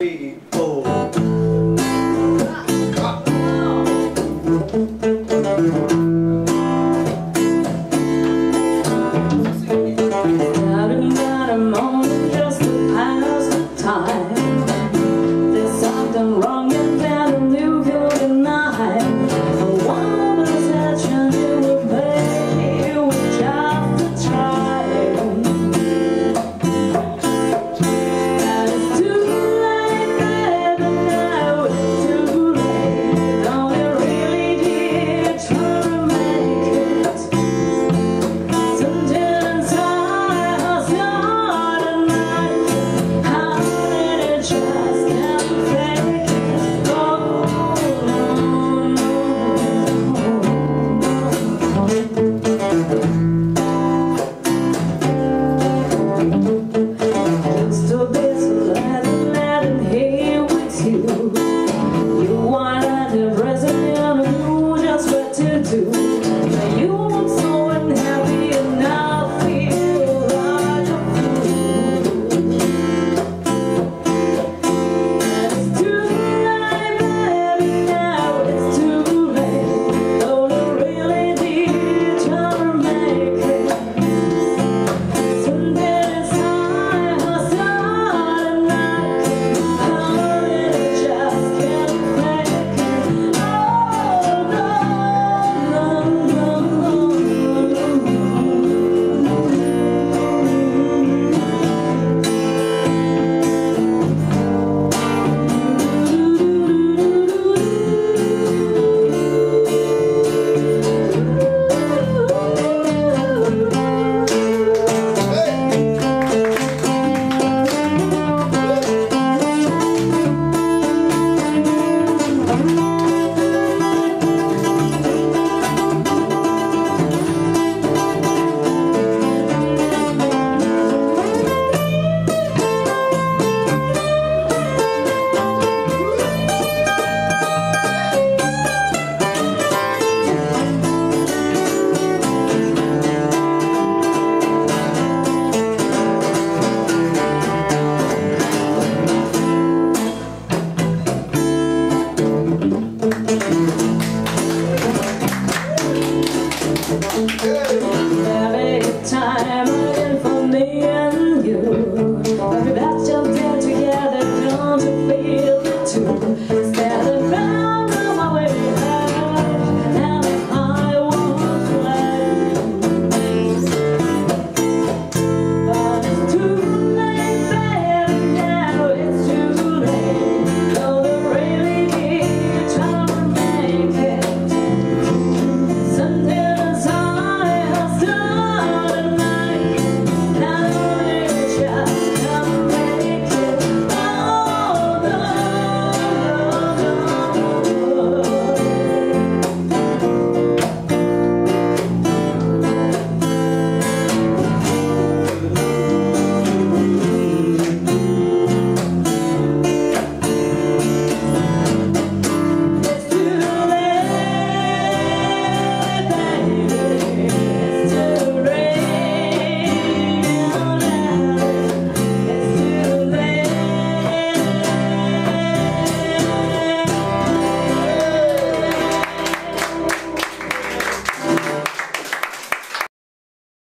Three, four. Just the past time. There's something wrong.